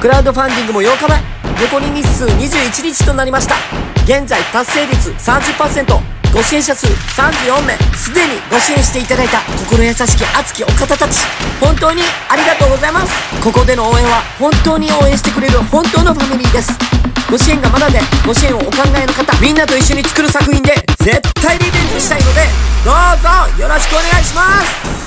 クラウドファンディングも8日前残り日数21日となりました。現在達成率30%ご支援者数34名。すでにご支援していただいた心優しき熱きお方たち。本当にありがとうございます。ここでの応援は本当に応援してくれる本当のファミリーです。ご支援がまだでご支援をお考えの方みんなと一緒に作る作品で絶対リベンジしたいのでどうぞよろしくお願いします。